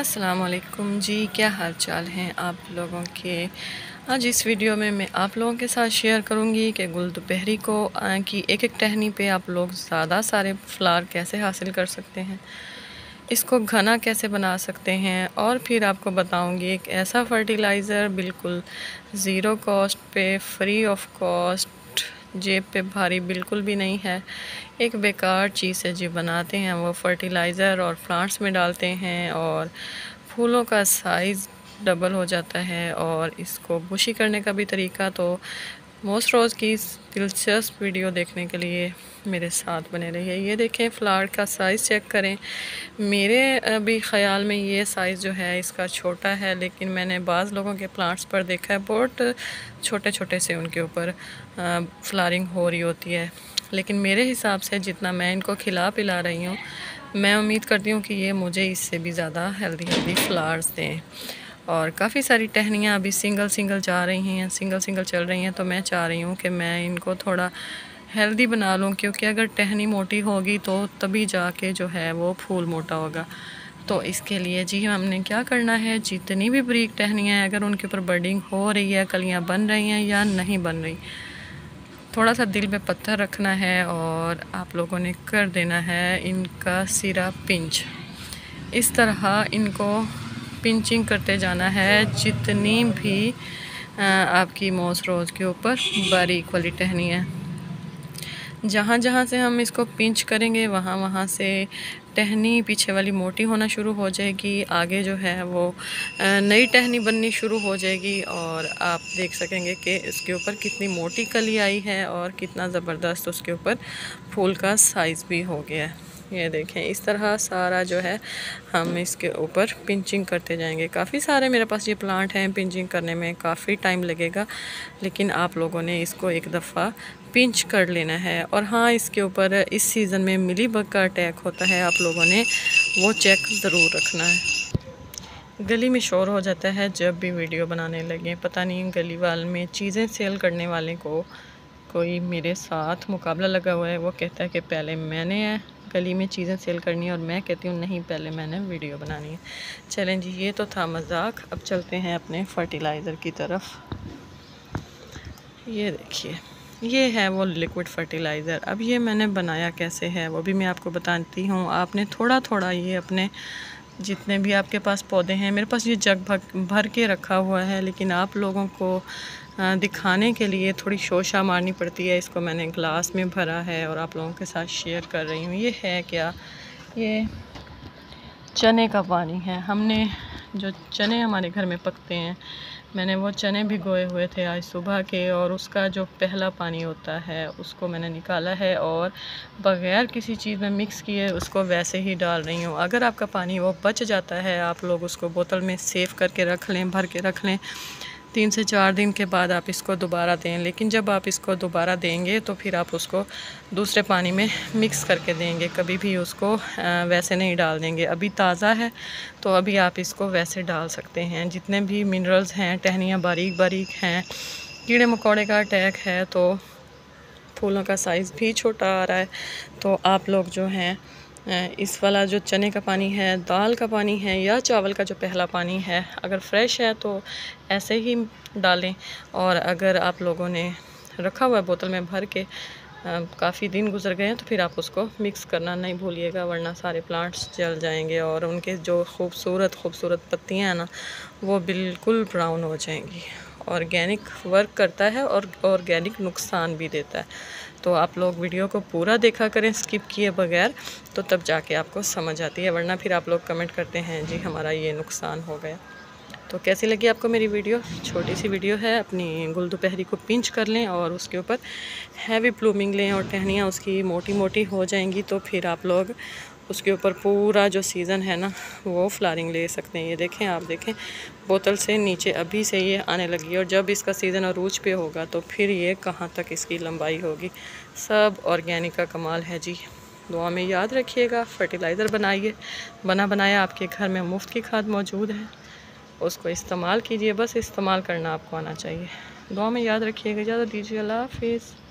السلام علیکم جی کیا حال چال ہیں آپ لوگوں کے؟ آج اس ویڈیو میں میں آپ لوگوں کے ساتھ شیئر کروں گی کہ گل دوپہری کو کی ایک ایک ٹہنی پہ آپ لوگ زیادہ سارے فلار کیسے حاصل کر سکتے ہیں، اس کو گھنا کیسے بنا سکتے ہیں، اور پھر آپ کو بتاؤں گی ایک ایسا فرٹیلائزر بالکل زیرو کاسٹ پہ، فری آف کاسٹ جیب پہ بھاری بالکل بھی نہیں ہے۔ ایک بیکار چیز سے جی بناتے ہیں وہ فرٹیلائزر اور پلانٹس میں ڈالتے ہیں اور پھولوں کا سائز ڈبل ہو جاتا ہے اور اس کو بشی کرنے کا بھی طریقہ تو موسٹ روز کی دلچسپ ویڈیو دیکھنے کے لیے میرے ساتھ بنے رہیے یہ دیکھیں فلاور کا سائز چیک کریں میرے بھی خیال میں یہ سائز جو ہے اس کا چھوٹا ہے لیکن میں نے بعض لوگوں کے پلانٹس پر دیکھا ہے بہت چھوٹے چھوٹے سے ان کے اوپر فلارنگ ہو رہی ہوتی ہے لیکن میرے حساب سے جتنا میں ان کو کھلا پلا رہی ہوں میں امید کرتی ہوں کہ یہ مجھے اس سے بھی زیادہ ہیلدی ہیلدی فلاورز دیں اور کافی ساری ٹہنیاں ابھی سنگل سنگل جا رہی ہیں سنگل سنگل چل رہی ہیں، تو میں چاہ رہی ہوں کہ میں ان کو تھوڑا ہیلدی بنا لوں، کیونکہ اگر ٹہنی موٹی ہوگی تو تبھی جا کے جو ہے وہ پھول موٹا ہوگا۔ تو اس کے لیے جی ہم نے کیا کرنا ہے، جتنی بھی بریک ٹہنیاں ہیں، اگر ان کے اوپر برڈنگ ہو رہی ہے، کلیاں بن رہی ہیں یا نہیں بن رہی، تھوڑا سا دل پہ پتھر رکھنا ہے اور آپ لوگوں نے کر دینا ہے ان کا سیرا پنچ۔ اس طرح ان کو پنچنگ کرتے جانا ہے، جتنی بھی آپ کی موس روز کے اوپر باریک والی ٹہنی ہے۔ جہاں جہاں سے ہم اس کو پنچ کریں گے، وہاں وہاں سے ٹہنی پیچھے والی موٹی ہونا شروع ہو جائے گی۔ آگے جو ہے وہ نئی ٹہنی بننی شروع ہو جائے گی۔ اور آپ دیکھ سکیں گے کہ اس کے اوپر کتنی موٹی کلی آئی ہے اور کتنا زبردست اس کے اوپر پھول کا سائز بھی ہو گیا ہے۔ یہ دیکھیں، اس طرح سارا جو ہے، ہم اس کے اوپر پنچنگ کرتے جائیں گے۔ کافی سارے میرے پاس یہ پلانٹ ہیں پنچنگ کرنے میں، کافی ٹائم لگے گا، لیکن آپ لوگوں نے اس کو ایک دفعہ پنچ کر لینا ہے۔ اور ہاں اس کے اوپر اس سیزن میں ملی بگ کا اٹیک ہوتا ہے، آپ لوگوں نے وہ چیک ضرور رکھنا ہے۔ گلی میں شور ہو جاتا ہے جب بھی ویڈیو بنانے لگیں۔ پتہ نہیں گلی وال میں چیزیں سیل کرنے والے کو کوئی میرے ساتھ مقابلہ لگا ہوا ہے، وہ کہتا ہے کہ پہلے میں نے گلی میں چیزیں سیل کرنی ہے اور میں کہتی ہوں نہیں، پہلے میں نے ویڈیو بنانی ہے۔ چلیں جی یہ تو تھا مذاق۔ اب چلتے ہیں اپنے فرٹیلائزر کی طرف۔ یہ دیکھیے، یہ ہے وہ لیکوڈ فرٹیلائزر اب یہ میں نے بنایا کیسے ہے وہ بھی میں آپ کو بتاتی ہوں۔ آپ نے تھوڑا تھوڑا یہ اپنے جتنے بھی آپ کے پاس پودے ہیں، میرے پاس یہ جگ بھر کے رکھا ہوا ہے، لیکن آپ لوگوں کو دکھانے کے لیے تھوڑی شوشہ مارنی پڑتی ہے۔ اس کو میں نے گلاس میں بھرا ہے اور آپ لوگوں کے ساتھ شیئر کر رہی ہوں۔ یہ ہے کیا؟ یہ چنے کا پانی ہے۔ ہم نے جو چنے ہمارے گھر میں پکتے ہیں۔ میں نے وہ چنے بھگوئے ہوئے تھے آج صبح کے اور اس کا جو پہلا پانی ہوتا ہے، اس کو میں نے نکالا ہے اور بغیر کسی چیز میں مکس کیے اس کو ویسے ہی ڈال رہی ہوں۔ اگر آپ کا پانی وہ بچ جاتا ہے، آپ لوگ اس کو بوتل میں سیو کر کے رکھ لیں، بھر کے رکھ لیں۔ تین سے چار دن کے بعد آپ اس کو دوبارہ دیں۔ لیکن جب آپ اس کو دوبارہ دیں گے تو پھر آپ اس کو دوسرے پانی میں مکس کر کے دیں گے۔ کبھی بھی اس کو ویسے نہیں ڈال دیں گے۔ ابھی تازہ ہے تو ابھی آپ اس کو ویسے ڈال سکتے ہیں۔ جتنے بھی منرلز ہیں، ٹہنیاں باریک باریک ہیں، کیڑے مکوڑے کا اٹیک ہے تو پھولوں کا سائز بھی چھوٹا آ رہا ہے۔ تو آپ لوگ جو ہیں اس والا جو چنے کا پانی ہے، دال کا پانی ہے یا چاول کا جو پہلا پانی ہے، اگر فریش ہے تو ایسے ہی ڈالیں۔ اور اگر آپ لوگوں نے رکھا ہوا ہے بوتل میں بھر کے کافی دن گزر گئے ہیں تو پھر آپ اس کو مکس کرنا نہیں بھولیے گا، ورنہ سارے پلانٹس جل جائیں گے اور ان کے جو خوبصورت خوبصورت پتیاں ہیں نا، وہ بالکل براؤن ہو جائیں گی۔ آرگینک ورک کرتا ہے اور آرگینک نقصان بھی دیتا ہے۔ تو آپ لوگ ویڈیو کو پورا دیکھا کریں سکپ کیے بغیر، تو تب جا کے آپ کو سمجھ آتی ہے۔ ورنہ پھر آپ لوگ کمنٹ کرتے ہیں جی ہمارا یہ نقصان ہو گیا۔ تو کیسی لگی آپ کو میری ویڈیو؟ چھوٹی سی ویڈیو ہے، اپنی گل دوپہری کو پنچ کر لیں اور اس کے اوپر ہیوی پلومنگ لیں اور ٹہنیاں اس کی موٹی موٹی ہو جائیں گی۔ تو پھر آپ لوگ اس کے اوپر پورا جو سیزن ہے نا، وہ فلارنگ لے سکتے ہیں۔ یہ دیکھیں آپ دیکھیں، بوتل سے نیچے ابھی سے یہ آنے لگی اور جب اس کا سیزن عروج پہ ہوگا تو پھر یہ کہاں تک اس کی لمبائی ہوگی؟ سب آرگینک کا کمال ہے جی۔ دعا میں یاد رکھیے گا فرٹیلائزر بنائیے۔ بنا بنایا آپ کے گھر میں مفت کی کھاد موجود ہے۔ اس کو استعمال کیجیے بس استعمال کرنا آپ کو آنا چاہیے۔ دعا میں یاد رکھیے گا۔ اجازت دیجیے، اللہ حافظ۔